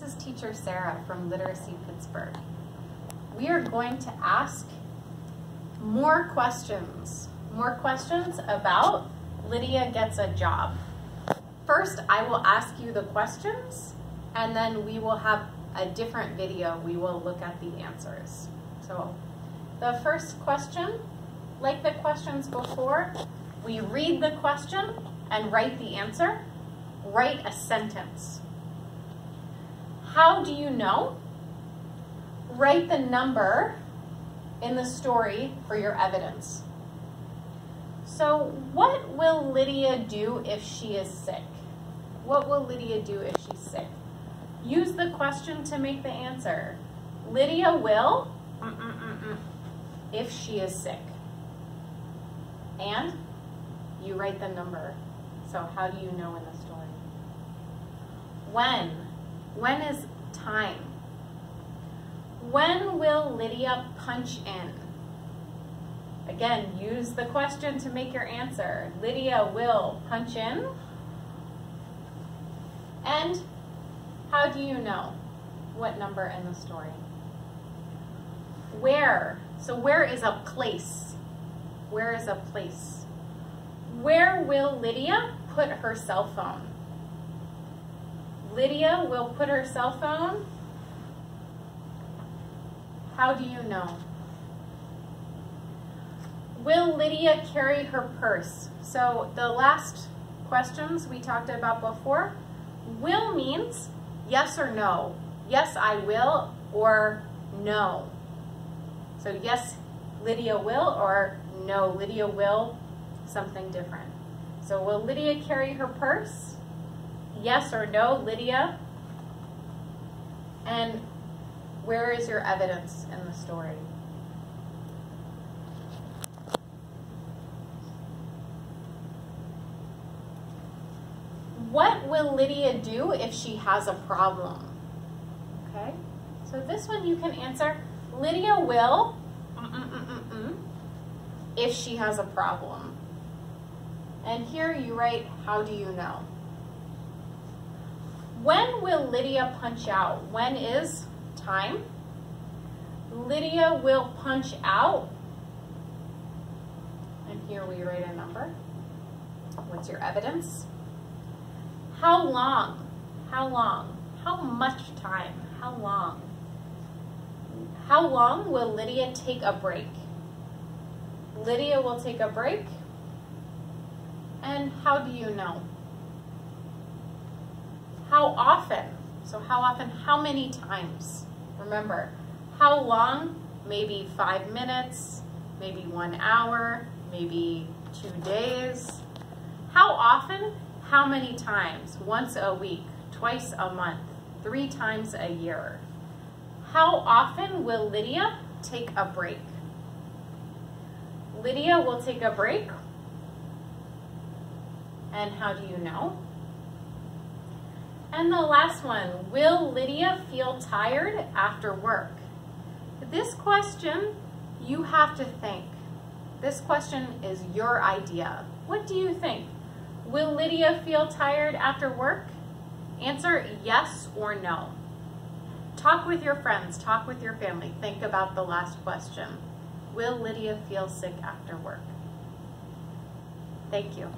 This is teacher Sara from Literacy Pittsburgh. We are going to ask more questions, more questions about Lidia gets a job. First, I will ask you the questions and then we will have a different video. We will look at the answers. So the first question, like the questions before, we read the question and write the answer. Write a sentence. How do you know? Write the number in the story for your evidence. So what will Lidia do if she is sick? What will Lidia do if she's sick? Use the question to make the answer. Lidia will mm -mm -mm if she is sick. And you write the number. So how do you know in the story? When? When is time? When will Lidia punch in? Again, use the question to make your answer. Lidia will punch in. And how do you know what number in the story? Where? So where is a place? Where is a place? Where will Lidia put her cell phone? Lidia will put her cell phone. How do you know? Will Lidia carry her purse? So the last questions we talked about before, will means yes or no. Yes, I will, or no. So yes, Lidia will, or no, Lidia will, something different. So will Lidia carry her purse? Yes or no, Lidia? And where is your evidence in the story? What will Lidia do if she has a problem? Okay, so this one you can answer. Lidia will if she has a problem. And here you write, how do you know? When will Lidia punch out? When is time? Lidia will punch out. And here we write a number. What's your evidence? How long? How long? How much time? How long? How long will Lidia take a break? Lidia will take a break. And how do you know? How often? So how often, how many times? Remember, how long? Maybe five minutes, maybe one hour, maybe two days. How often? How many times? Once a week, twice a month, three times a year. How often will Lidia take a break? Lidia will take a break. And how do you know? And the last one, will Lidia feel tired after work? This question, you have to think. This question is your idea. What do you think? Will Lidia feel tired after work? Answer yes or no. Talk with your friends, talk with your family. Think about the last question. Will Lidia feel sick after work? Thank you.